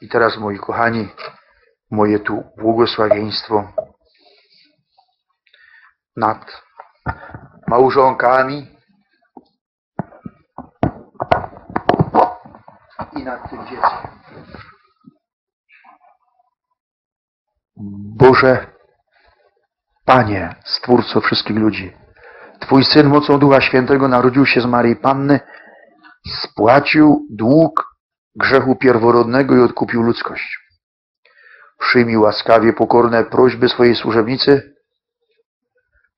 I teraz, moi kochani, moje tu błogosławieństwo nad małżonkami i nad tym dzieckiem. Boże, Panie, Stwórco wszystkich ludzi, Twój Syn mocą Ducha Świętego narodził się z Maryi Panny, spłacił dług grzechu pierworodnego i odkupił ludzkość. Przyjmij łaskawie pokorne prośby swojej służebnicy,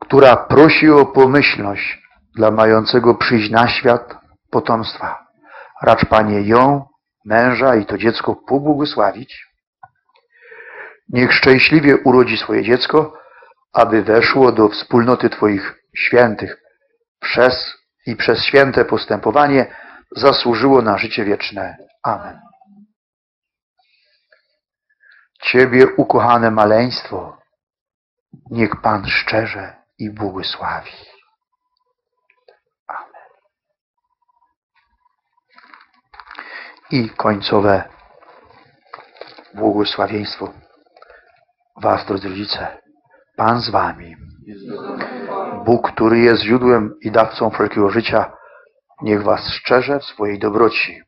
która prosi o pomyślność dla mającego przyjść na świat potomstwa. Racz Panie ją, męża i to dziecko pobłogosławić. Niech szczęśliwie urodzi swoje dziecko, aby weszło do wspólnoty Twoich świętych przez i przez święte postępowanie zasłużyło na życie wieczne. Amen. Ciebie, ukochane maleństwo, niech Pan szczerze i błogosławi. Amen. I końcowe błogosławieństwo Was, drodzy rodzice. Pan z Wami. Bóg, który jest źródłem i dawcą wszelkiego życia, niech Was szczerze w swojej dobroci.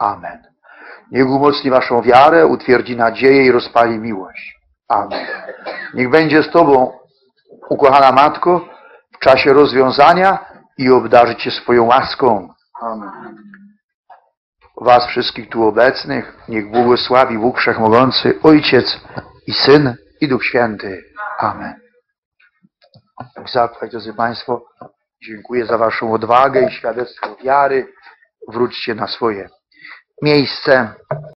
Amen. Niech umocni Waszą wiarę, utwierdzi nadzieję i rozpali miłość. Amen. Niech będzie z Tobą, ukochana Matko, w czasie rozwiązania i obdarzy Cię swoją łaską. Amen. Was wszystkich tu obecnych, niech błogosławi Bóg Wszechmogący, Ojciec i Syn i Duch Święty. Amen. Zapłać, drodzy Państwo, dziękuję za Waszą odwagę i świadectwo wiary. Wróćcie na swoje miejsce.